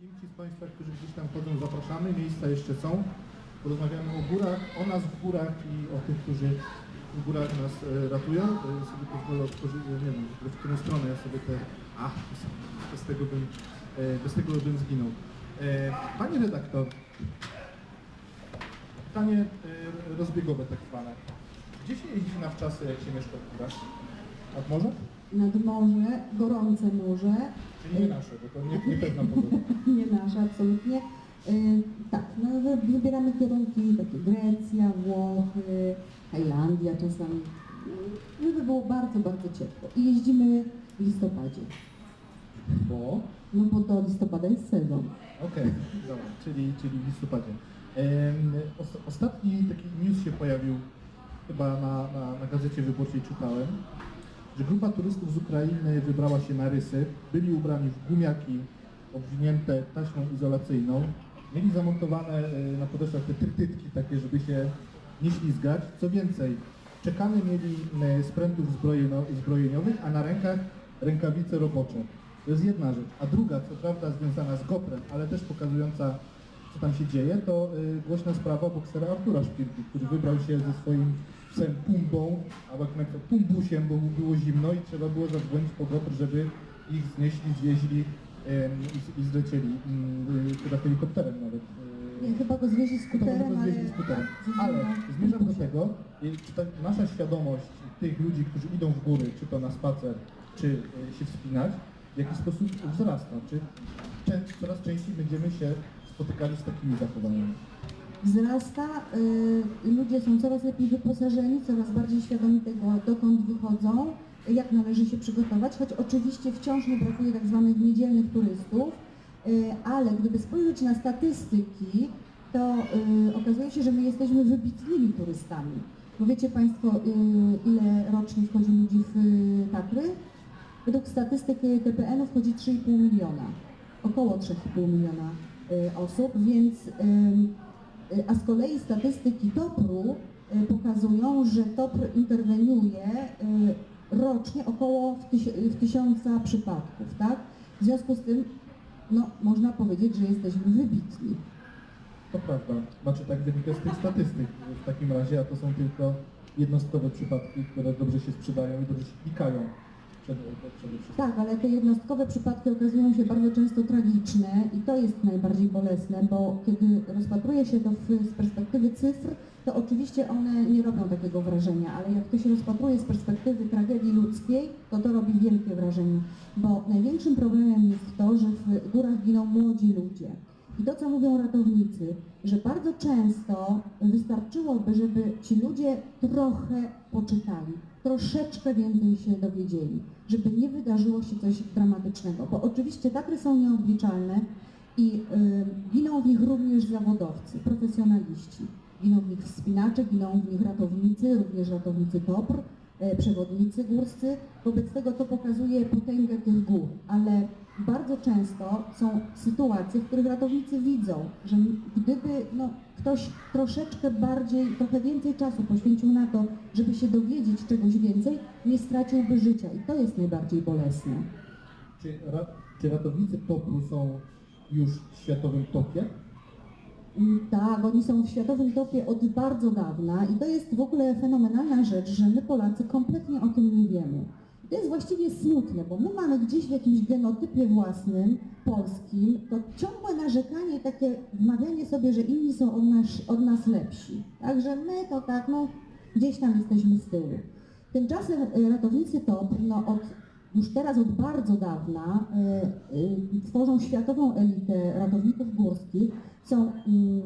Im ci z Państwa, którzy gdzieś tam chodzą, zapraszamy, miejsca jeszcze są. Porozmawiamy o górach, o nas w górach i o tych, którzy w górach nas e, ratują. E, sobie pozwolę otworzyć, e, nie wiem, w którą stronę ja sobie te... Ach, bez tego bym, e, bez tego bym zginął. E, Panie redaktor, pytanie e, rozbiegowe tak zwane. Gdzie się jeździ na wczasy, jak się mieszka w górach? Nad morze? Nad morze, gorące morze, Czyli nie nasze, bo to nie, nie pewna pogoda. nie nasze absolutnie. Y, tak, no wy- wybieramy kierunki takie Grecja, Włochy, Tajlandia czasami, y, żeby było bardzo, bardzo ciepło. I jeździmy w listopadzie, Bo? no bo do listopada jest sezon. Okej, dobra, czyli, czyli w listopadzie. Ostatni taki news się pojawił chyba na, na, na gazecie wyborczej czytałem, że grupa turystów z Ukrainy wybrała się na rysy, byli ubrani w gumiaki obwinięte taśmą izolacyjną, mieli zamontowane e, na podeszwach te trytytki takie, żeby się nie ślizgać. Co więcej, czekane mieli e, z prętów zbrojeno, zbrojeniowych, a na rękach rękawice robocze. To jest jedna rzecz. A druga, co prawda związana z Goprem, ale też pokazująca, co tam się dzieje, to y, głośna sprawa boksera Artura Szpilki, który wybrał się ze swoim psem Pumbą, albo jak nawet Pumbusiem, bo mu było zimno i trzeba było zadzwonić po Gopr, żeby ich znieśli, zwieźli i, i zlecieli, y, chyba helikopterem nawet. y, Nie, chyba go zwieźli Chyba skuterem, go ale... zwieźli skuterem. tak, Ale zwieźli zmierzam do tego, czy ta nasza świadomość tych ludzi, którzy idą w góry, czy to na spacer, czy y, się wspinać, w jaki sposób wzrasta? Czy coraz częściej będziemy się spotykali z takimi zachowaniami? Wzrasta, y, ludzie są coraz lepiej wyposażeni, coraz bardziej świadomi tego, dokąd wychodzą, jak należy się przygotować, choć oczywiście wciąż nie brakuje tak zwanych niedzielnych turystów, y, ale gdyby spojrzeć na statystyki, to y, okazuje się, że my jesteśmy wybitnymi turystami. Bo wiecie Państwo, ile rocznie wchodzi ludzi w Tatry? Według statystyk y, TPN wchodzi 3,5 miliona, około 3,5 miliona osób, więc a z kolei statystyki TOPR-u y, pokazują, że TOPR interweniuje y, rocznie około w, tyś, w tysiąca przypadków, tak? W związku z tym, no, można powiedzieć, że jesteśmy wybitni. To prawda. Znaczy tak wynika z tych statystyk w takim razie, a to są tylko jednostkowe przypadki, które dobrze się sprzedają i dobrze się klikają Tak, ale te jednostkowe przypadki okazują się bardzo często tragiczne i to jest najbardziej bolesne, bo kiedy rozpatruje się to w, z perspektywy cyfr, to oczywiście one nie robią takiego wrażenia, ale jak to się rozpatruje z perspektywy tragedii ludzkiej, to to robi wielkie wrażenie, bo największym problemem jest to, że w górach giną młodzi ludzie. I to, co mówią ratownicy, że bardzo często wystarczyłoby, żeby ci ludzie trochę poczytali, troszeczkę więcej się dowiedzieli, żeby nie wydarzyło się coś dramatycznego, bo oczywiście Tatry są nieobliczalne i y, giną w nich również zawodowcy, profesjonaliści. Giną w nich wspinacze, giną w nich ratownicy, również ratownicy TOPR, e, przewodnicy górscy. Wobec tego to pokazuje potęgę tych gór, ale bardzo często są sytuacje, w których ratownicy widzą, że gdyby no, ktoś troszeczkę bardziej, trochę więcej czasu poświęcił na to, żeby się dowiedzieć czegoś więcej, nie straciłby życia i to jest najbardziej bolesne. Czy, ra, czy ratownicy TOPR-u są już w światowym topie? Mm, Tak, oni są w światowym topie od bardzo dawna i to jest w ogóle fenomenalna rzecz, że my Polacy kompletnie o tym nie wiemy. To jest właściwie smutne, bo my mamy gdzieś w jakimś genotypie własnym, polskim, to ciągłe narzekanie takie wmawianie sobie, że inni są od nas, od nas lepsi. Także my to tak, no gdzieś tam jesteśmy z tyłu. Tymczasem y, ratownicy TOP no, od, już teraz od bardzo dawna y, y, tworzą światową elitę ratowników górskich. Są y,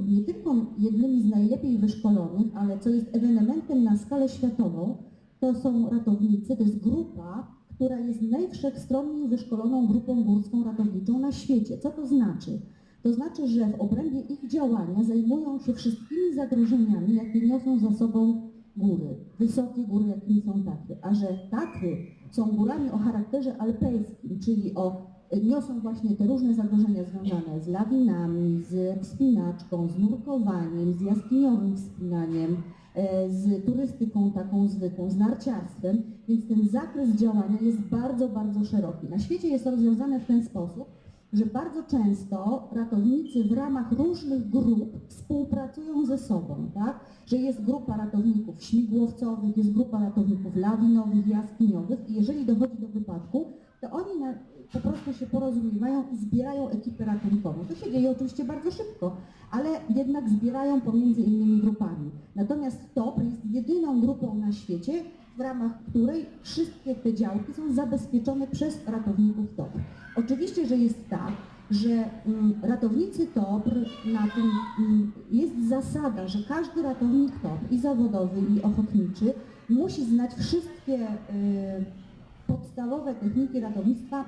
nie tylko jednymi z najlepiej wyszkolonych, ale co jest ewenementem na skalę światową, to są ratownicy, to jest grupa, która jest najwszechstronniej wyszkoloną grupą górską ratowniczą na świecie. Co to znaczy? To znaczy, że w obrębie ich działania zajmują się wszystkimi zagrożeniami, jakie niosą za sobą góry, wysokie góry, jakimi są Tatry. A że Tatry są górami o charakterze alpejskim, czyli o, niosą właśnie te różne zagrożenia związane z lawinami, z wspinaczką, z nurkowaniem, z jaskiniowym wspinaniem, z turystyką taką zwykłą, z narciarstwem, więc ten zakres działania jest bardzo, bardzo szeroki. Na świecie jest to rozwiązane w ten sposób, że bardzo często ratownicy w ramach różnych grup współpracują ze sobą, tak? Że jest grupa ratowników śmigłowcowych, jest grupa ratowników lawinowych, jaskiniowych i jeżeli dochodzi do wypadku, to oni na, po prostu się porozumiewają i zbierają ekipę ratunkową. To się dzieje oczywiście bardzo szybko, ale jednak zbierają pomiędzy innymi grupami. Natomiast TOP jest jedyną grupą na świecie, w ramach której wszystkie te działki są zabezpieczone przez ratowników TOP. Oczywiście, że jest tak, że mm, ratownicy TOP na tym mm, jest zasada, że każdy ratownik TOP i zawodowy i ochotniczy musi znać wszystkie y, podstawowe techniki ratownictwa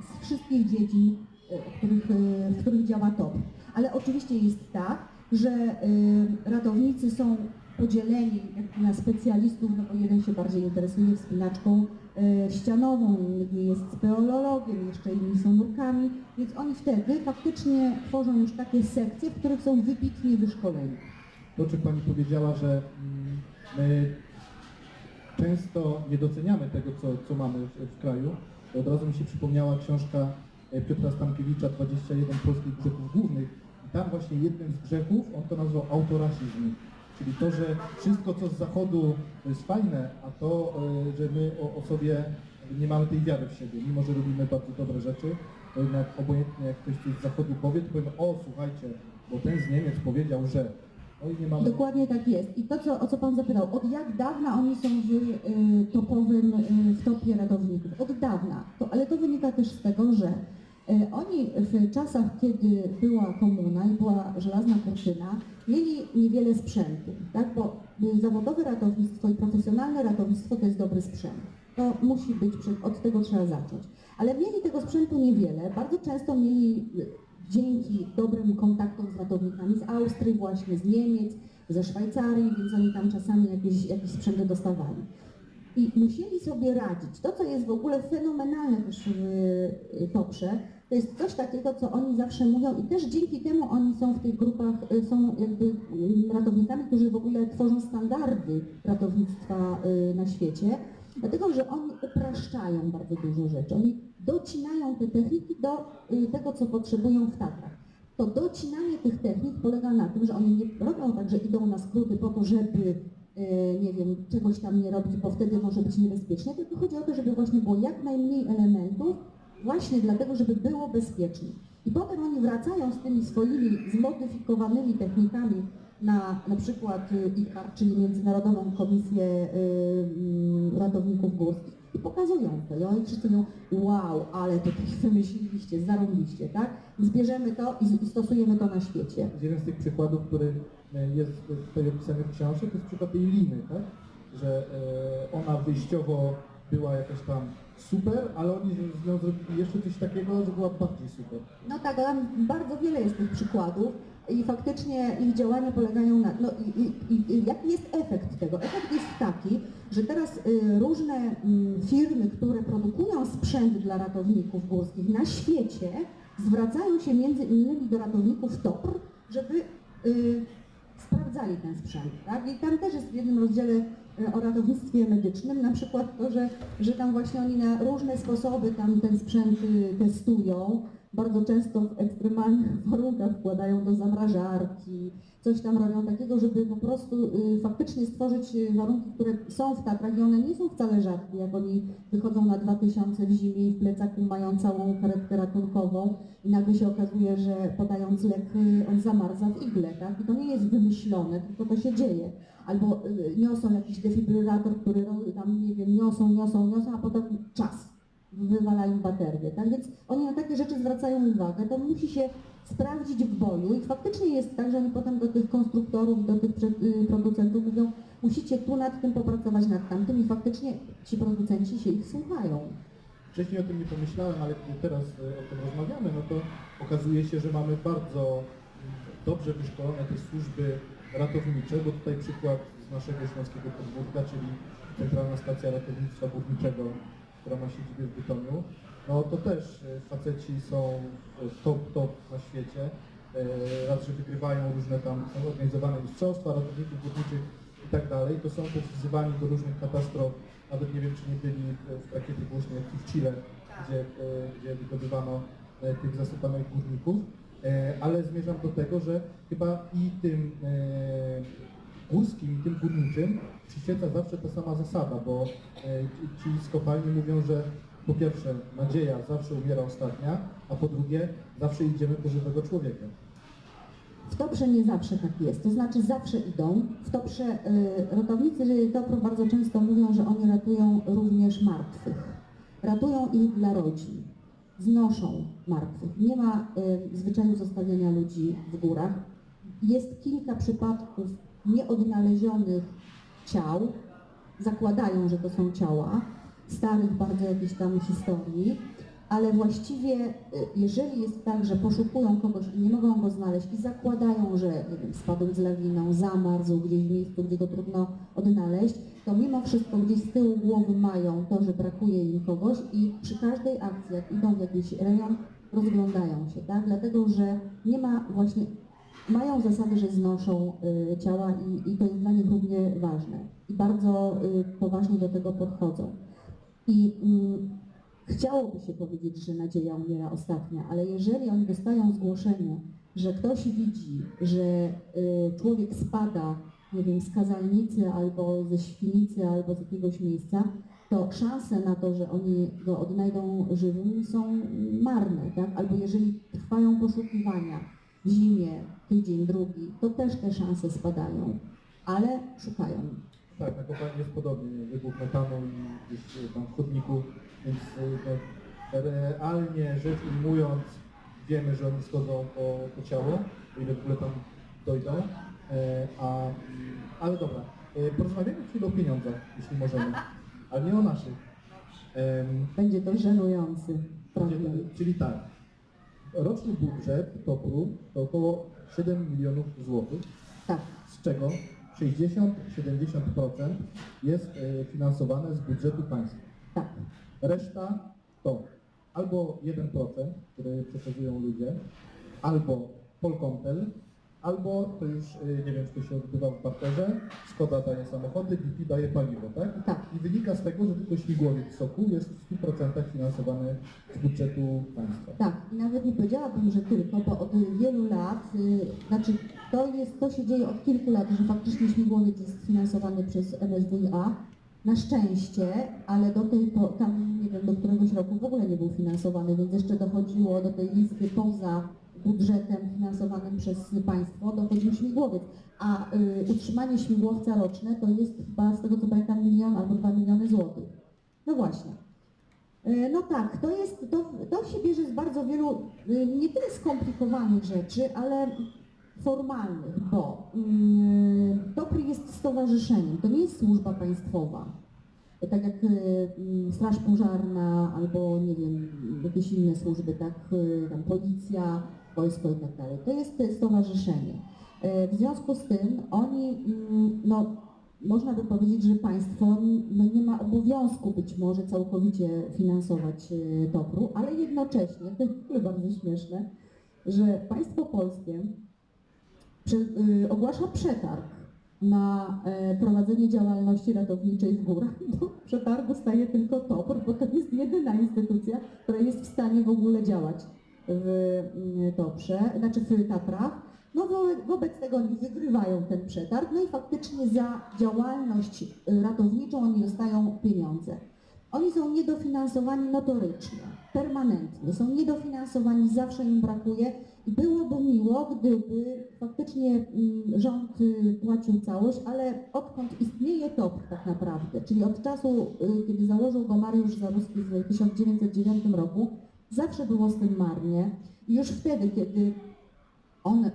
z wszystkich dziedzin, y, w których, y, w których działa TOP. Ale oczywiście jest tak, że y, ratownicy są podzieleni na specjalistów, no bo jeden się bardziej interesuje wspinaczką ścianową, inny jest speolologiem, jeszcze inni są nurkami, więc oni wtedy faktycznie tworzą już takie sekcje, w których są wybitnie wyszkoleni. To, czy Pani powiedziała, że mm, my często nie doceniamy tego, co, co mamy w, w kraju, od razu mi się przypomniała książka e, Piotra Stankiewicza 21 polskich grzechów głównych. I tam właśnie jednym z grzechów on to nazwał autorasizm. Czyli to, że wszystko, co z zachodu jest fajne, a to, e, że my o, o sobie nie mamy tej wiary w siebie, mimo że robimy bardzo dobre rzeczy, to jednak obojętnie jak ktoś z zachodu powie, to powiemy, o słuchajcie, bo ten z Niemiec powiedział, że Dokładnie tak jest. I to, co, o co Pan zapytał, od jak dawna oni są w y, topowym, y, w topie ratowników? Od dawna. To, ale to wynika też z tego, że y, oni w czasach, kiedy była komuna i była żelazna kurtyna, mieli niewiele sprzętu, tak? bo y, zawodowe ratownictwo i profesjonalne ratownictwo to jest dobry sprzęt. To musi być, od tego trzeba zacząć. Ale mieli tego sprzętu niewiele, bardzo często mieli y, dzięki dobrym kontaktom z ratownikami z Austrii, właśnie z Niemiec, ze Szwajcarii, więc oni tam czasami jakieś, jakieś sprzęty dostawali. I musieli sobie radzić. To, co jest w ogóle fenomenalne też w y, Toprze, to jest coś takiego, co oni zawsze mówią i też dzięki temu oni są w tych grupach, y, są jakby y, ratownikami, którzy w ogóle tworzą standardy ratownictwa y, na świecie, dlatego że oni upraszczają bardzo dużo rzeczy. Oni docinają te techniki do y, tego, co potrzebują w Tatrach. To docinanie tych technik polega na tym, że oni nie robią tak, że idą na skróty po to, żeby e, nie wiem, czegoś tam nie robić, bo wtedy może być niebezpiecznie, tylko chodzi o to, żeby właśnie było jak najmniej elementów, właśnie dlatego, żeby było bezpiecznie. I potem oni wracają z tymi swoimi zmodyfikowanymi technikami na na przykład y, ICAR, czyli Międzynarodową Komisję y, mm, Ratowników Górskich i pokazują to. I oni wszyscy mówią, wow, ale to coś wymyśliliście, zarąbiście, tak? Zbierzemy to i, i stosujemy to na świecie. Jeden z tych przykładów, który e, jest tutaj opisany w książce, to jest przykład tej liny, tak? Że e, ona wyjściowo była jakaś tam super, ale oni z nią zrobili jeszcze coś takiego, że była bardziej super. No tak, tam bardzo wiele jest tych przykładów i faktycznie ich działania polegają na... No i, i, i jaki jest efekt tego? Efekt jest taki, że teraz y, różne mm, firmy, które produkują sprzęt dla ratowników górskich na świecie, zwracają się między innymi do ratowników TOPR, żeby y, sprawdzali ten sprzęt. Tak? I tam też jest w jednym rozdziale y, o ratownictwie medycznym, na przykład to, że, że tam właśnie oni na różne sposoby tam ten sprzęt y, testują, bardzo często w ekstremalnych warunkach wkładają do zamrażarki, coś tam robią takiego, żeby po prostu y, faktycznie stworzyć y, warunki, które są w Tatrach i one nie są wcale rzadkie, jak oni wychodzą na 2000 w zimie i w plecaku mają całą karetkę ratunkową i nagle się okazuje, że podając lek y, on zamarza w igle, tak? I to nie jest wymyślone, tylko to się dzieje. Albo niosą jakiś defibrylator, który ro- tam, nie wiem, niosą, niosą, niosą, a potem czas wywalają baterię, tak? Więc oni na takie rzeczy zwracają uwagę, to musi się sprawdzić w boju i faktycznie jest tak, że oni potem do tych konstruktorów, do tych y, producentów mówią, musicie tu nad tym popracować, nad tamtym i faktycznie ci producenci się ich słuchają. Wcześniej o tym nie pomyślałem, ale kiedy teraz e, o tym rozmawiamy, no to okazuje się, że mamy bardzo mm, dobrze wyszkolone te służby ratownicze, bo tutaj przykład z naszego śląskiego podwórka, czyli Centralna Stacja Ratownictwa Górniczego, która ma siedzibę w Bytomiu, no to też e, faceci są e, top, top na świecie. E, Raz, że wygrywają różne tam, są organizowane mistrzostwa ratowników górniczych i tak dalej, to są też wzywani do różnych katastrof, nawet nie wiem, czy nie byli w- rakiety głośnej jak w Chile, gdzie, e, gdzie wydobywano tych zasypanych górników, ale zmierzam do tego, że chyba i tym górskim, i tym górniczym przyświeca zawsze ta sama zasada, bo e, ci- z kopalni mówią, że po pierwsze nadzieja zawsze umiera ostatnia, a po drugie zawsze idziemy po żywego człowieka. W Toprze nie zawsze tak jest, to znaczy zawsze idą. W Toprze y, ratownicy Topru bardzo często mówią, że oni ratują również martwych. Ratują ich dla rodzin, znoszą martwych. Nie ma y, zwyczaju zostawiania ludzi w górach. Jest kilka przypadków nieodnalezionych ciał, zakładają, że to są ciała, starych bardzo jakichś tam historii, ale właściwie y, jeżeli jest tak, że poszukują kogoś i nie mogą go znaleźć i zakładają, że nie wiem, spadł z lawiną, zamarzł gdzieś w miejscu, gdzie go trudno odnaleźć, to mimo wszystko gdzieś z tyłu głowy mają to, że brakuje im kogoś i przy każdej akcji, jak idą w jakiś rejon, rozglądają się, tak? Dlatego, że nie ma właśnie, mają zasady, że znoszą y, ciała i, i to jest dla nich równie ważne i bardzo y, poważnie do tego podchodzą. I mm, chciałoby się powiedzieć, że nadzieja umiera ostatnia, ale jeżeli oni dostają zgłoszenie, że ktoś widzi, że y, człowiek spada, nie wiem, z kazalnicy albo ze świnicy albo z jakiegoś miejsca, to szanse na to, że oni go odnajdą żywym są marne, tak? Albo jeżeli trwają poszukiwania w zimie, tydzień, drugi, to też te szanse spadają, ale szukają. Tak, na kopalni jest podobnie, wybuch metanu i gdzieś e, tam w chodniku, więc e, no, realnie rzecz ujmując, wiemy, że oni schodzą po, po ciało, o ile w ogóle tam dojdą, e, a, ale dobra, e, porozmawiamy chwilę o pieniądzach, jeśli możemy, ale nie o naszych. Em, Będzie to żenujący problem. Czyli tak, roczny budżet TOPR-u to około 7 milionów złotych, Tak, z czego 60-70% jest e, finansowane z budżetu państwa. tak. Reszta to albo 1%, który przekazują ludzie, albo Polkomtel, albo to już e, nie wiem, czy to się odbywa w parterze, Skoda daje samochody, BP daje paliwo, tak? Tak. I wynika z tego, że tylko śmigłowiec SOKU jest w 100% finansowany z budżetu państwa. Tak, i nawet nie powiedziałabym, że tylko, bo od wielu lat, y, znaczy to jest, to się dzieje od kilku lat, że faktycznie śmigłowiec jest finansowany przez MSWiA. Na szczęście, ale do tej po, tam nie wiem, do któregoś roku w ogóle nie był finansowany, więc jeszcze dochodziło do tej listy poza budżetem finansowanym przez państwo, dochodził śmigłowiec. A y, utrzymanie śmigłowca roczne to jest chyba z tego co pamiętam milion albo dwa miliony złotych. No właśnie. E, No tak, to jest, to, to się bierze z bardzo wielu, y, nie tyle skomplikowanych rzeczy, ale formalnych, bo mm, TOPR jest stowarzyszeniem, to nie jest służba państwowa. Tak jak y, Straż Pożarna albo nie wiem, jakieś inne służby, tak, y, tam policja, wojsko i tak dalej. To jest stowarzyszenie. E, W związku z tym oni, mm, no, można by powiedzieć, że państwo no, nie ma obowiązku być może całkowicie finansować e, TOPR-u, ale jednocześnie, to jest w ogóle bardzo śmieszne, że państwo polskie y, ogłasza przetarg na e, prowadzenie działalności ratowniczej w górach. Do przetargu staje tylko TOPR, bo to jest jedyna instytucja, która jest w stanie w ogóle działać w mm, Toprze, znaczy w Tatrach. No wo- wobec tego oni wygrywają ten przetarg, no i faktycznie za działalność y, ratowniczą oni dostają pieniądze. Oni są niedofinansowani notorycznie, permanentnie, są niedofinansowani, zawsze im brakuje i byłoby miło, gdyby faktycznie mm, rząd y, płacił całość, ale odkąd istnieje TOPR tak naprawdę, czyli od czasu, y, kiedy założył go Mariusz Zaruski w 1909 roku, zawsze było z tym marnie. I już wtedy, kiedy on e,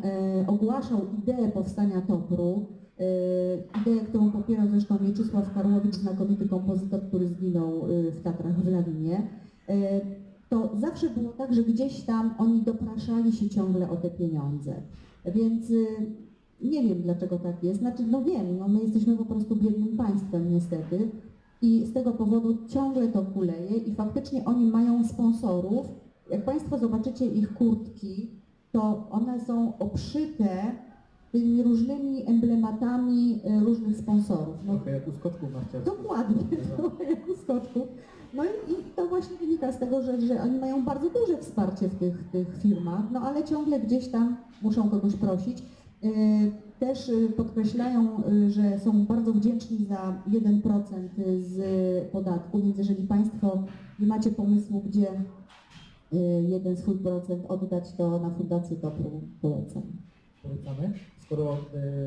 ogłaszał ideę powstania TOPR-u, e, ideę, którą popierał zresztą Mieczysław Karłowicz, znakomity kompozytor, który zginął e, w Tatrach w Lawinie, e, to zawsze było tak, że gdzieś tam oni dopraszali się ciągle o te pieniądze. Więc e, nie wiem dlaczego tak jest, znaczy no wiem, no my jesteśmy po prostu biednym państwem niestety i z tego powodu ciągle to kuleje i faktycznie oni mają sponsorów. Jak Państwo zobaczycie ich kurtki, to one są obszyte tymi różnymi emblematami e, różnych sponsorów. No, Trochę jak u skoczków narciarskich. Dokładnie, trochę jak u skoczków. No i, i to właśnie wynika z tego, że, że oni mają bardzo duże wsparcie w tych, tych firmach, no ale ciągle gdzieś tam muszą kogoś prosić. Też yy, podkreślają, yy, że są bardzo wdzięczni za 1% z podatku, więc jeżeli Państwo nie macie pomysłu, gdzie jeden swój procent oddać, to na Fundację Topru polecam. Polecamy. Skoro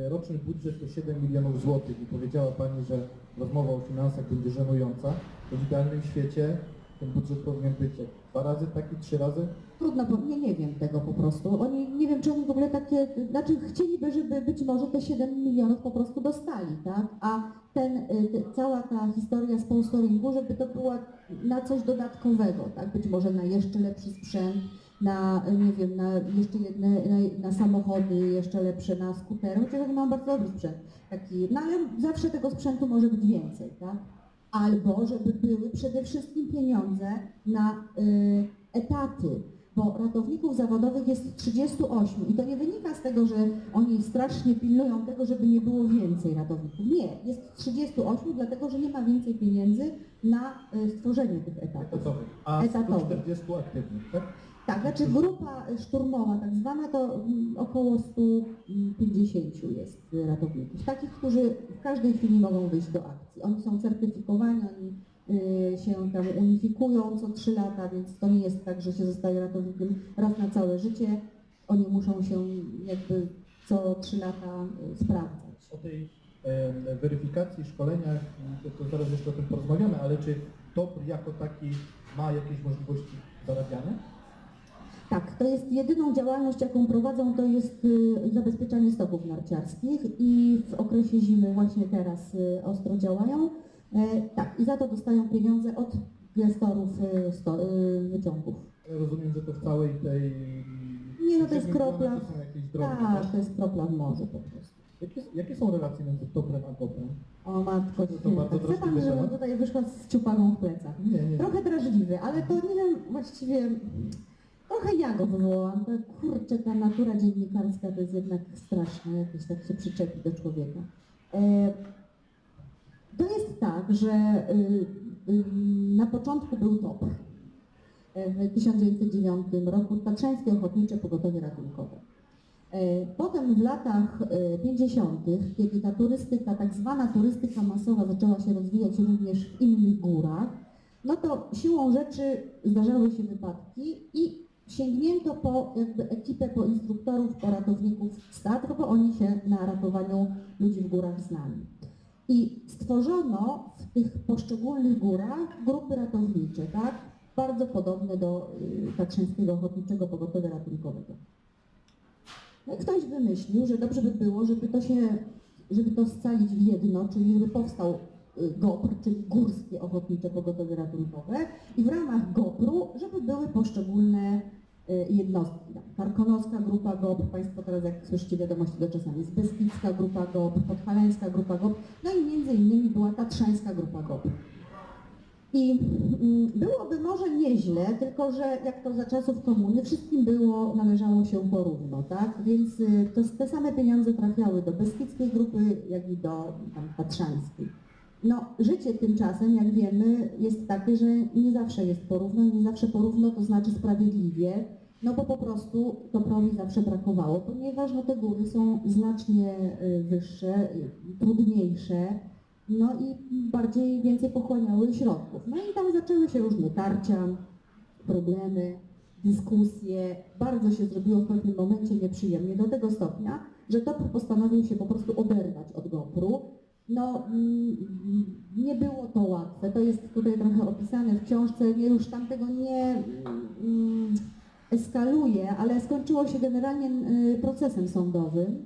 roczny budżet to 7 milionów złotych i powiedziała Pani, że rozmowa o finansach będzie żenująca, to w idealnym świecie ten budżet powinien być jak dwa razy taki, trzy razy? Trudno, bo nie, nie wiem tego po prostu. Oni, nie wiem, czy oni w ogóle takie, znaczy chcieliby, żeby być może te 7 milionów po prostu dostali, tak? A ten, y, cała ta historia sponsoringu, żeby to była na coś dodatkowego, tak? Być może na jeszcze lepszy sprzęt, na, nie wiem, na jeszcze jedne, na, na samochody jeszcze lepsze, na skutery, chociaż mają bardzo dobry sprzęt. Taki, no ale zawsze tego sprzętu może być więcej, tak? Albo żeby były przede wszystkim pieniądze na y, etaty, bo ratowników zawodowych jest 38 i to nie wynika z tego, że oni strasznie pilnują tego, żeby nie było więcej ratowników. Nie, jest 38, dlatego że nie ma więcej pieniędzy na y, stworzenie tych etatów. Etatowych. A Etatowych. 140 aktywnych, tak? Tak, znaczy grupa szturmowa tak zwana to mm, około 150 jest ratowników. Takich, którzy w każdej chwili mogą wyjść do akcji. Oni są certyfikowani, oni y, się tam unifikują co 3 lata, więc to nie jest tak, że się zostaje ratownikiem raz na całe życie. Oni muszą się jakby co 3 lata y, sprawdzać. O tej em, weryfikacji, szkoleniach, to, to zaraz jeszcze o tym porozmawiamy, ale czy TOPR jako taki ma jakieś możliwości zarabiania? Tak, to jest jedyną działalność, jaką prowadzą, to jest y, zabezpieczanie stoków narciarskich i w okresie zimy właśnie teraz y, ostro działają. E, Tak, i za to dostają pieniądze od gestorów y, sto, wyciągów. Rozumiem, że to w całej tej... Nie, no to jest 7 kropla. drogi, Tak, to jest kropla w morzu po prostu. Jakie, jakie są relacje między TOPRem a GOPRem? O matko, To- to bardzo. Chce pan, żebym tutaj wyszła z ciupaną w plecach? Nie, nie. Trochę drażliwy, ale to nie wiem, właściwie trochę ja go wywołałam. To kurczę, ta natura dziennikarska to jest jednak straszne, jakieś tak się przyczepi do człowieka. E, to jest tak, że y, y, na początku był TOPR. E, W 1909 roku Tatrzańskie Ochotnicze Pogotowie Ratunkowe. E, Potem w latach e, 50., kiedy ta turystyka, tak zwana turystyka masowa zaczęła się rozwijać również w innych górach, no to siłą rzeczy zdarzały się wypadki i sięgnięto po jakby ekipę, po instruktorów, po ratowników z Tatr, bo oni się na ratowaniu ludzi w górach znali. I stworzono w tych poszczególnych górach grupy ratownicze, tak? Bardzo podobne do y, Tatrzańskiego Ochotniczego Pogotowia Ratunkowego. No i ktoś wymyślił, że dobrze by było, żeby to się, żeby to scalić w jedno, czyli żeby powstał y, GOPR, czyli Górskie Ochotnicze Pogotowie Ratunkowe i w ramach GOPR-u, żeby były poszczególne jednostki. Tam Karkonoska Grupa GOPR, Państwo teraz jak słyszycie wiadomości to czasami jest Beskidzka Grupa GOPR, Podhalańska Grupa GOPR, no i między innymi była Tatrzańska Grupa GOPR. I mm, byłoby może nieźle, tylko że jak to za czasów komuny, wszystkim było, należało się porówno, tak? Więc y, to, te same pieniądze trafiały do Beskidzkiej grupy, jak i do tam, Tatrzańskiej. No, życie tymczasem, jak wiemy, jest takie, że nie zawsze jest porówno, nie zawsze porówno to znaczy sprawiedliwie, no bo po prostu Toprowi zawsze brakowało, ponieważ no, te góry są znacznie y, wyższe, y, trudniejsze, no i bardziej więcej pochłaniały środków. No i tam zaczęły się różne tarcia, problemy, dyskusje. Bardzo się zrobiło w pewnym momencie nieprzyjemnie do tego stopnia, że TOPR postanowił się po prostu oderwać od GoPru. No, mm, nie było to łatwe. To jest tutaj trochę opisane w książce. Nie, już tam tego nie mm, eskaluje, ale skończyło się generalnie y, procesem sądowym.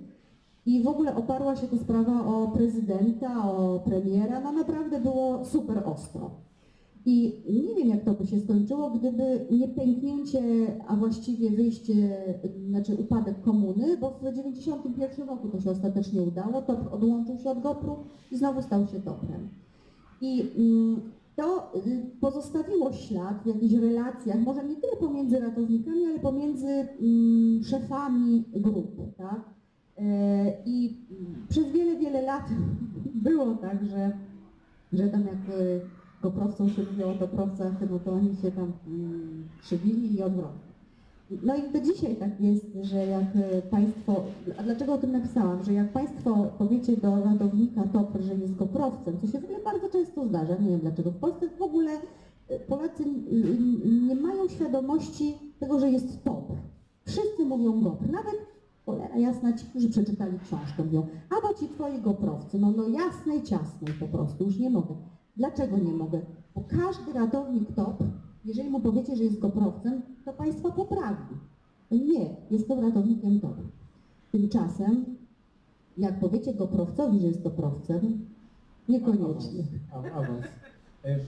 I w ogóle oparła się ta sprawa o prezydenta, o premiera, no naprawdę było super ostro. I nie wiem, jak to by się skończyło, gdyby nie pęknięcie, a właściwie wyjście, znaczy upadek komuny, bo w 1991 roku to się ostatecznie udało, TOPR odłączył się od GoPru i znowu stał się TOPRem. I mm, to y, pozostawiło ślad w jakichś relacjach, może nie tyle pomiędzy ratownikami, ale pomiędzy mm, szefami grup, tak? E, I przez wiele, wiele lat było tak, że, że tam jak e, goprowcom się mówiło o toprowcach, no to oni się tam mm, krzywili i odwrotnie. No i do dzisiaj tak jest, że jak e, Państwo, a dlaczego o tym napisałam, że jak Państwo powiecie do ratownika TOPR, że jest goprowcem, co się w ogóle bardzo często zdarza, nie wiem dlaczego, w Polsce w ogóle e, Polacy nie mają świadomości tego, że jest TOPR. Wszyscy mówią GOPR, nawet cholera jasna, ci, którzy przeczytali książkę mówią, a ci twoi goprowcy, no no jasnej, ciasnej po prostu, już nie mogę. Dlaczego nie mogę? Bo każdy ratownik TOPR, jeżeli mu powiecie, że jest goprowcem, to Państwa poprawi. Nie, jestem ratownikiem TOPR. Tymczasem, jak powiecie goprowcowi, że jest goprowcem, niekoniecznie. Awans. awans. E,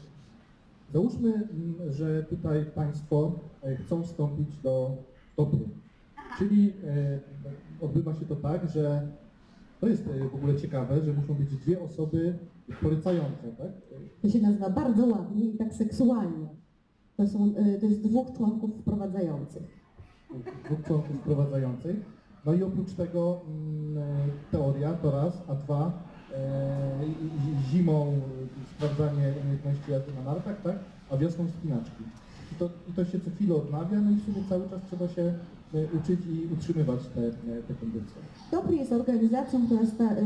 Załóżmy, mm, że tutaj Państwo e, chcą wstąpić do TOPR-u. Czyli e, odbywa się to tak, że to jest e, w ogóle ciekawe, że muszą być dwie osoby polecające, tak? To się nazywa bardzo ładnie i tak seksualnie. To, są, y, to jest dwóch członków wprowadzających. dwóch członków wprowadzających. No i oprócz tego mm, e, teoria to raz, a dwa e, zimą sprawdzanie umiejętności na nartach, tak? A wiosną spinaczki. I to, to się co chwilę odnawia, no i w sumie cały czas trzeba się e, uczyć i utrzymywać te, e, te kondycje. TOPR jest organizacją, która sta,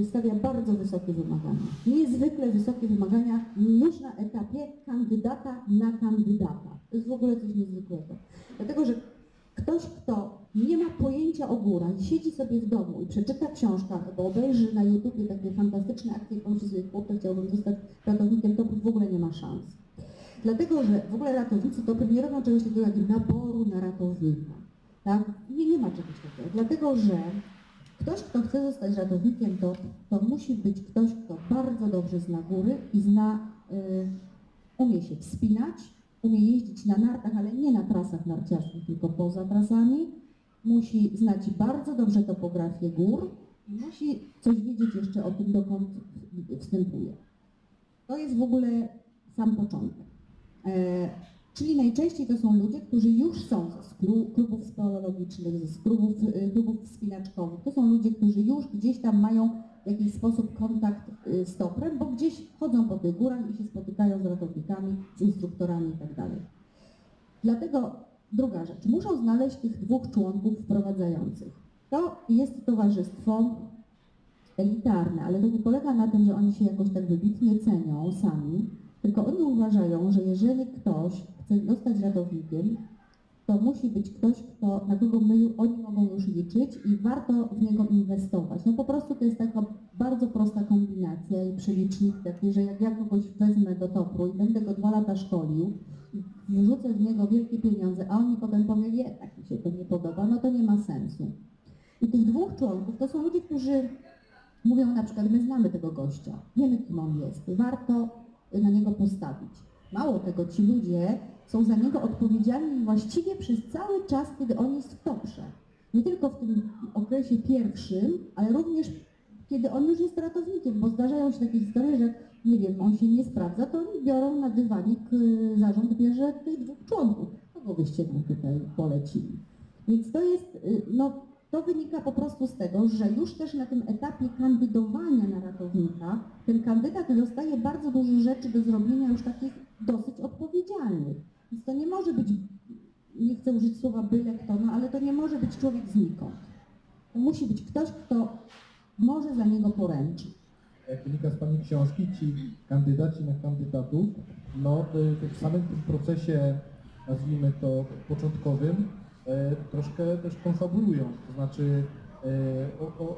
y, stawia bardzo wysokie wymagania. Niezwykle wysokie wymagania już na etapie kandydata na kandydata. To jest w ogóle coś niezwykłego. Dlatego, że ktoś, kto nie ma pojęcia o górach siedzi sobie w domu i przeczyta książkę albo obejrzy na YouTubie takie fantastyczne akcje, jak pomyśli sobie, chłopcze, chciałbym zostać ratownikiem TOPR, w ogóle nie ma szans. Dlatego, że w ogóle ratownicy TOPR nie robią czegoś takiego jak naboru na ratownika. Tak? Nie, nie ma czegoś takiego. Dlatego, że ktoś, kto chce zostać ratownikiem, to, to musi być ktoś, kto bardzo dobrze zna góry i zna, y, umie się wspinać, umie jeździć na nartach, ale nie na trasach narciarskich, tylko poza trasami. Musi znać bardzo dobrze topografię gór i musi coś wiedzieć jeszcze o tym, dokąd wstępuje. To jest w ogóle sam początek. E, Czyli najczęściej to są ludzie, którzy już są skru- klubów speleologicznych, ze klubów, y, klubów wspinaczkowych. To są ludzie, którzy już gdzieś tam mają w jakiś sposób kontakt y, z toprem, bo gdzieś chodzą po tych górach i się spotykają z ratownikami, z instruktorami itd. Dlatego druga rzecz, muszą znaleźć tych dwóch członków wprowadzających. To jest towarzystwo elitarne, ale to nie polega na tym, że oni się jakoś tak wybitnie cenią sami, tylko oni uważają, że jeżeli ktoś chce zostać ratownikiem, to musi być ktoś, kto, na kogo my, oni mogą już liczyć i warto w niego inwestować. No po prostu to jest taka bardzo prosta kombinacja i przelicznik taki, że jak ja kogoś wezmę do topru i będę go dwa lata szkolił, i wrzucę w niego wielkie pieniądze, a on mi potem powie, jednak mi się to nie podoba, no to nie ma sensu. I tych dwóch członków to są ludzie, którzy mówią na przykład, my znamy tego gościa, wiemy kim on jest, warto na niego postawić. Mało tego, ci ludzie są za niego odpowiedzialni właściwie przez cały czas, kiedy on jest w toprze. Nie tylko w tym okresie pierwszym, ale również kiedy on już jest ratownikiem, bo zdarzają się takie historie, że nie wiem, on się nie sprawdza, to oni biorą na dywanik, y, zarząd bierze tych dwóch członków. Kogo byście nam tutaj polecili? Więc to jest, y, no to wynika po prostu z tego, że już też na tym etapie kandydowania na ratownika ten kandydat dostaje bardzo dużo rzeczy do zrobienia już takich dosyć odpowiedzialnych. Więc to nie może być, nie chcę użyć słowa byle kto, no ale to nie może być człowiek znikąd. To musi być ktoś, kto może za niego poręczyć. Jak wynika z Pani książki, ci kandydaci na kandydatów, no w samym tym procesie, nazwijmy to początkowym, troszkę też konfabulują, to znaczy e,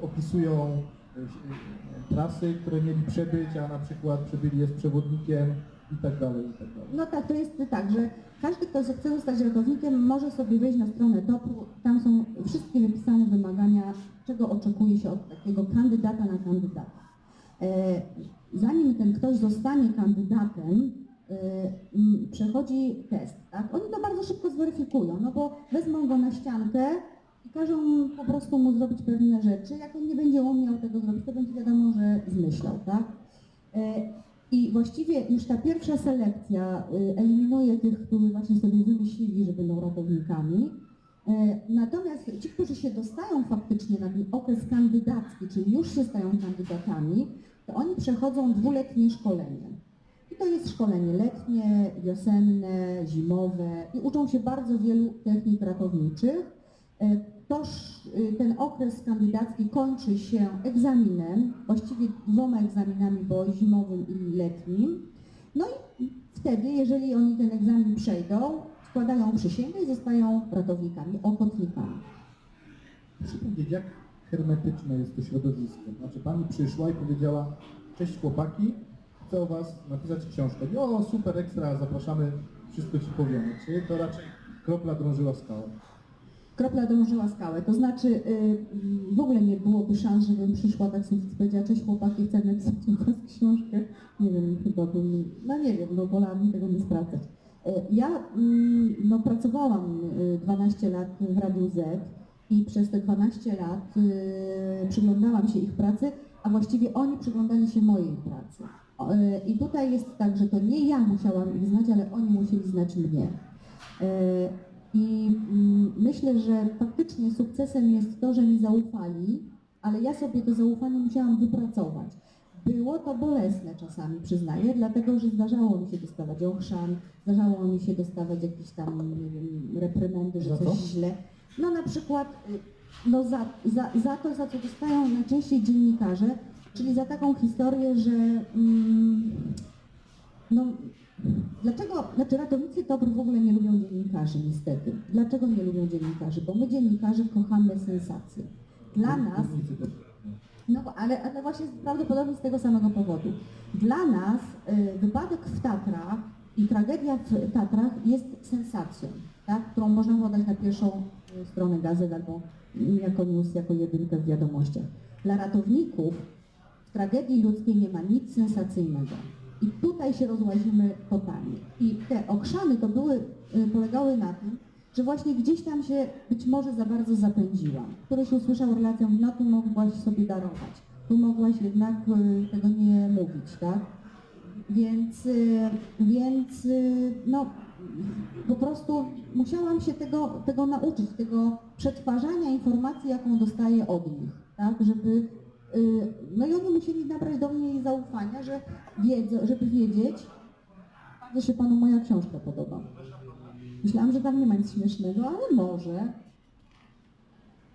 opisują e, e, trasy, które mieli przebyć, a na przykład przebyli je z przewodnikiem i tak dalej, i tak dalej. No tak, to jest tak, że każdy, kto chce zostać ratownikiem, może sobie wejść na stronę TOPR-u. Tam są wszystkie wypisane wymagania, czego oczekuje się od takiego kandydata na kandydata. E, Zanim ten ktoś zostanie kandydatem, e, przechodzi test. Tak? Oni to bardzo szybko zweryfikują, no bo wezmą go na ściankę i każą po prostu mu zrobić pewne rzeczy. Jak on nie będzie umiał tego zrobić, to będzie wiadomo, że zmyślał. Tak? E, I właściwie już ta pierwsza selekcja y, eliminuje tych, którzy właśnie sobie wymyślili, że będą ratownikami Natomiast ci, którzy się dostają faktycznie na ten okres kandydacki, czyli już się stają kandydatami, to oni przechodzą dwuletnie szkolenie. I to jest szkolenie letnie, wiosenne, zimowe i uczą się bardzo wielu technik ratowniczych. E, Toż y, ten okres kandydacki kończy się egzaminem, właściwie dwoma egzaminami, bo zimowym i letnim. No i wtedy, jeżeli oni ten egzamin przejdą, składają przysięgę i zostają ratownikami, ochotnikami. Proszę powiedzieć, jak hermetyczne jest to środowisko? Znaczy Pani przyszła i powiedziała, cześć chłopaki, chcę o Was napisać książkę. I, o, super, ekstra, zapraszamy, wszystko Ci powiemy. Czy to raczej kropla drążyła skałę? Kropla drążyła skałę, to znaczy y, w ogóle nie byłoby szans, żebym przyszła tak sobie powiedziała, cześć chłopaki, chcę napisać o was książkę. Nie wiem, chyba bym, no nie wiem, no wolałabym tego nie sprawdzać. Y, Ja mm, no, pracowałam y, 12 lat w Radiu Z i przez te 12 lat y, przyglądałam się ich pracy, a właściwie oni przyglądali się mojej pracy. Y, I tutaj jest tak, że to nie ja musiałam ich znać, ale oni musieli znać mnie. Y, I mm, myślę, że faktycznie sukcesem jest to, że mi zaufali, ale ja sobie to zaufanie musiałam wypracować. Było to bolesne czasami, przyznaję, dlatego że zdarzało mi się dostawać ochrzan, zdarzało mi się dostawać jakieś tam, wiem, reprymendy, że coś co? źle. No na przykład y, no za, za, za to, za co dostają najczęściej dziennikarze, czyli za taką historię, że mm, no, dlaczego, znaczy ratownicy TOPR w ogóle nie lubią dziennikarzy niestety. Dlaczego nie lubią dziennikarzy? Bo my dziennikarzy kochamy sensacje. Dla nas Górnicy też. no ale, ale właśnie prawdopodobnie z tego samego powodu. Dla nas y, wypadek w Tatrach i tragedia w Tatrach jest sensacją, tak? którą można podać na pierwszą y, stronę gazet albo y, jako news, jako jedynkę w wiadomościach. Dla ratowników w tragedii ludzkiej nie ma nic sensacyjnego. I tutaj się rozłazimy totalnie. I te okrzany to były, y, polegały na tym, że właśnie gdzieś tam się być może za bardzo zapędziłam. Któryś usłyszał relację, no tu mogłaś sobie darować, tu mogłaś jednak y, tego nie mówić, tak? Więc, y, więc no, po prostu musiałam się tego, tego nauczyć, tego przetwarzania informacji, jaką dostaję od nich, tak? Żeby, no i oni musieli nabrać do mnie zaufania, że wiedzą, żeby wiedzieć, że się Panu moja książka podoba. Myślałam, że tam nie ma nic śmiesznego, ale może.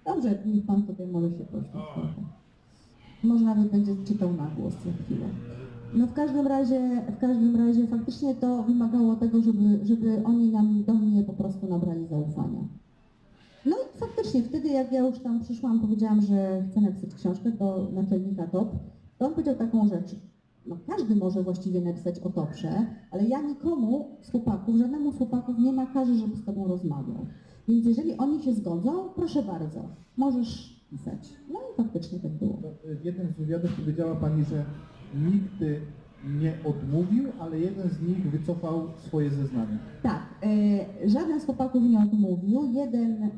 Dobrze, niech Pan tutaj może się poświęcić trochę. Może nawet będzie czytał na głos za chwilę. No w każdym razie, w każdym razie faktycznie to wymagało tego, żeby, żeby oni nam do mnie po prostu nabrali zaufania. No i faktycznie wtedy jak ja już tam przyszłam, powiedziałam, że chcę napisać książkę do naczelnika TOP, to on powiedział taką rzecz. No każdy może właściwie napisać o toprze, ale ja nikomu z chłopaków, żadnemu z chłopaków nie nakażę, żeby z tobą rozmawiał. Więc jeżeli oni się zgodzą, proszę bardzo, możesz pisać. No i faktycznie tak było. To, y, W jednym z wywiadów powiedziała Pani, że nikt y, nie odmówił, ale jeden z nich wycofał swoje zeznania. Tak, żaden z chłopaków nie odmówił. Jeden e,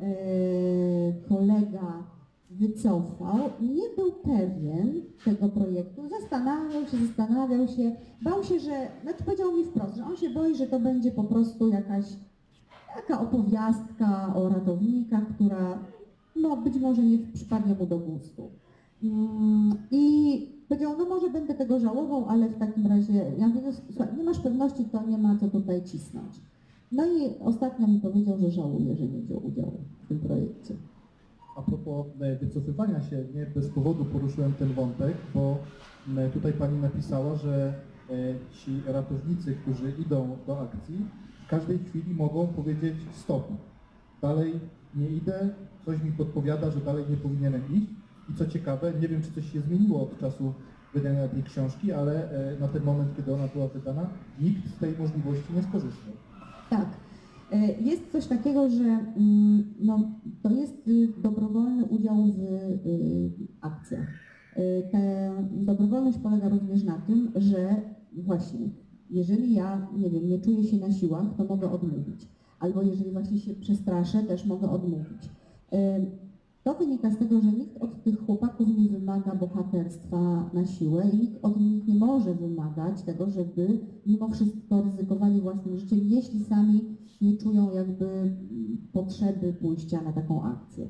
kolega wycofał, nie był pewien tego projektu, zastanawiał się, zastanawiał się, bał się, że, znaczy powiedział mi wprost, że on się boi, że to będzie po prostu jakaś taka opowiastka o ratownikach, która no być może nie przypadnie mu do gustu. Mm, I powiedział, no może będę tego żałował, ale w takim razie, ja mówię, słuchaj, nie masz pewności, to nie ma co tutaj cisnąć. No i ostatnio mi powiedział, że żałuje, że nie wziął udziału w tym projekcie. A propos e, wycofywania się, nie bez powodu poruszyłem ten wątek, bo tutaj Pani napisała, że e, ci ratownicy, którzy idą do akcji, w każdej chwili mogą powiedzieć stop. Dalej nie idę, coś mi podpowiada, że dalej nie powinienem iść. I co ciekawe, nie wiem czy coś się zmieniło od czasu wydania tej książki, ale e, na ten moment, kiedy ona była wydana, nikt z tej możliwości nie skorzystał. Tak. E, Jest coś takiego, że mm, no, to jest y, dobrowolny udział w y, akcjach. E, Ta dobrowolność polega również na tym, że właśnie, jeżeli ja, nie wiem, nie czuję się na siłach, to mogę odmówić. Albo jeżeli właśnie się przestraszę, też mogę odmówić. To wynika z tego, że nikt od tych chłopaków nie wymaga bohaterstwa na siłę i nikt od nich nie może wymagać tego, żeby mimo wszystko ryzykowali własnym życiem, jeśli sami nie czują jakby mm, potrzeby pójścia na taką akcję.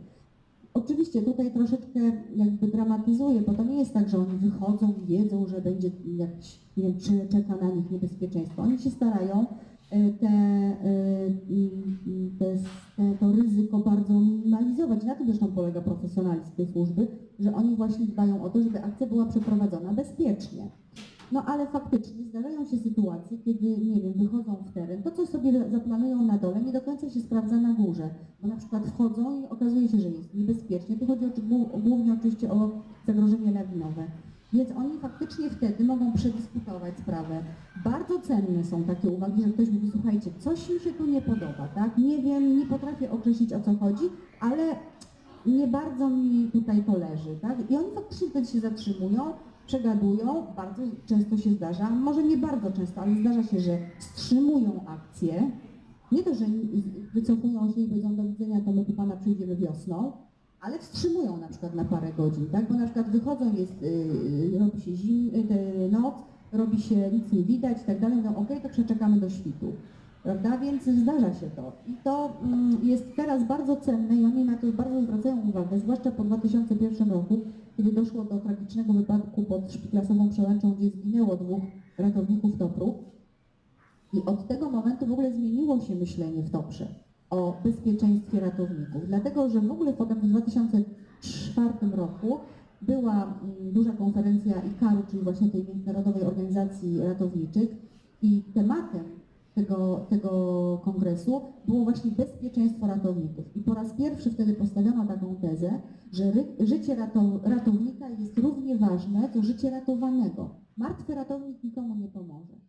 Oczywiście tutaj troszeczkę jakby dramatyzuję, bo to nie jest tak, że oni wychodzą i wiedzą, że będzie jakieś, nie wiem, czy czeka na nich niebezpieczeństwo. Oni się starają e, te, e, mm, te, te, to ryzyko bardzo Na tym zresztą polega profesjonalizm tej służby, że oni właśnie dbają o to, żeby akcja była przeprowadzona bezpiecznie. No ale faktycznie zdarzają się sytuacje, kiedy, nie wiem, wychodzą w teren, to co sobie zaplanują na dole nie do końca się sprawdza na górze, bo na przykład wchodzą i okazuje się, że jest niebezpiecznie. Tu chodzi głó- głównie oczywiście o zagrożenie lawinowe. Więc oni faktycznie wtedy mogą przedyskutować sprawę. Bardzo cenne są takie uwagi, że ktoś mówi, słuchajcie, coś mi się tu nie podoba, tak? Nie wiem, nie potrafię określić o co chodzi, ale nie bardzo mi tutaj to leży, tak? I oni faktycznie wtedy się zatrzymują, przegadują, bardzo często się zdarza, może nie bardzo często, ale zdarza się, że wstrzymują akcję. Nie to, że wycofują się i powiedzą do widzenia, to my tu Pana przyjdziemy wiosną, ale wstrzymują na przykład na parę godzin, tak? Bo na przykład wychodzą, jest, yy, robi się zim, yy, noc, robi się, nic nie widać i tak dalej, no okej, to przeczekamy do świtu. Prawda? Więc zdarza się to. I to mm, jest teraz bardzo cenne i oni na to bardzo zwracają uwagę, zwłaszcza po 2001 roku, kiedy doszło do tragicznego wypadku pod szpitlasową przełęczą, gdzie zginęło dwóch ratowników TOPR-u. I od tego momentu w ogóle zmieniło się myślenie w TOPRze o bezpieczeństwie ratowników. Dlatego, że w ogóle potem w 2004 roku była mm, duża konferencja ICAR-u, czyli właśnie tej Międzynarodowej Organizacji Ratowniczych i tematem tego, tego kongresu było właśnie bezpieczeństwo ratowników. I po raz pierwszy wtedy postawiono taką tezę, że ry, życie ratow, ratownika jest równie ważne, co życie ratowanego. Martwy ratownik nikomu nie pomoże.